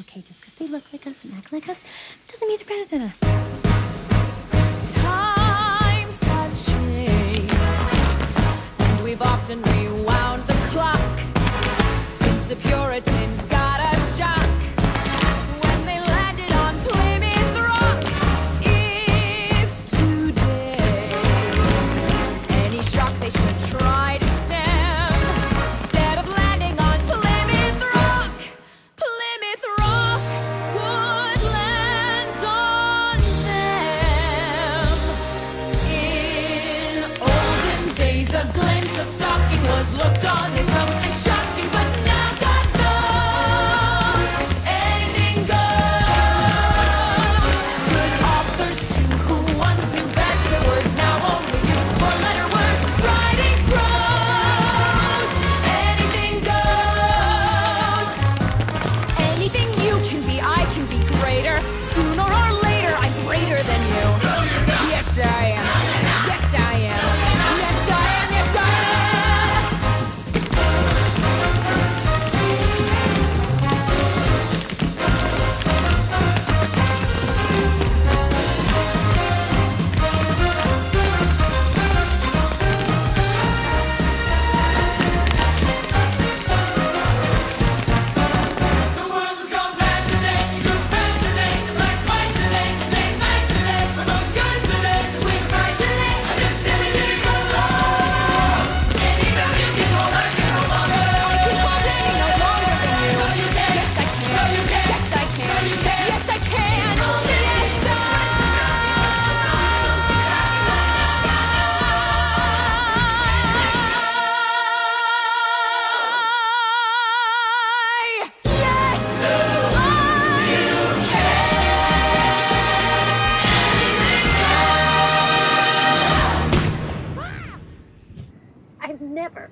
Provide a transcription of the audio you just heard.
Okay, just because they look like us and act like us doesn't mean they're better than us. Times have changed, and we've often rewound the clock since the Puritans. The stocking was looked on. never.